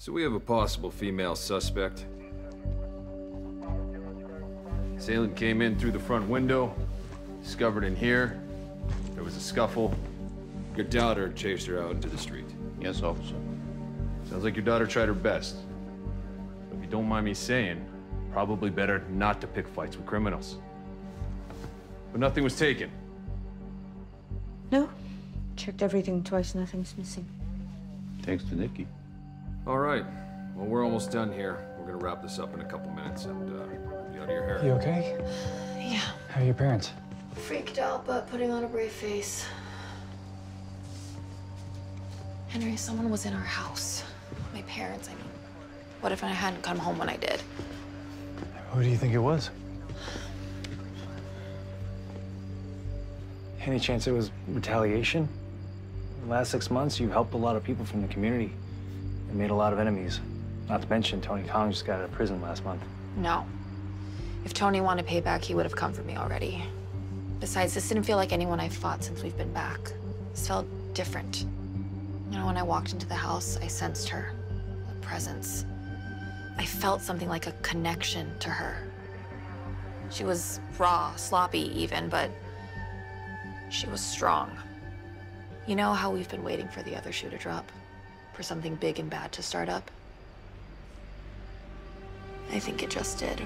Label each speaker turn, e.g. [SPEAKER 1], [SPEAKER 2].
[SPEAKER 1] So we have a possible female suspect. Assailant came in through the front window, discovered in here. There was a scuffle. Your daughter chased her out into the street.
[SPEAKER 2] Yes, officer.
[SPEAKER 1] Sounds like your daughter tried her best. But if you don't mind me saying, probably better not to pick fights with criminals. But nothing was taken.
[SPEAKER 3] No. Checked everything twice, nothing's missing.
[SPEAKER 2] Thanks to Nicky.
[SPEAKER 1] All right. Well, we're almost done here. We're gonna wrap this up in a couple minutes and uh, be out of your hair.
[SPEAKER 4] You okay?
[SPEAKER 5] Yeah.
[SPEAKER 4] How are your parents?
[SPEAKER 5] Freaked out, but putting on a brave face. Henry, someone was in our house. My parents, I mean. What if I hadn't come home when I did?
[SPEAKER 4] Who do you think it was? Any chance it was retaliation? The last six months, you've helped a lot of people from the community and made a lot of enemies. Not to mention, Tony Kong just got out of prison last month.
[SPEAKER 5] No. If Tony wanted payback, he would have come for me already. Besides, this didn't feel like anyone I've fought since we've been back. This felt different. You know, when I walked into the house, I sensed her, a presence. I felt something like a connection to her. She was raw, sloppy even, but she was strong. You know how we've been waiting for the other shoe to drop? For something big and bad to start up? I think it just did.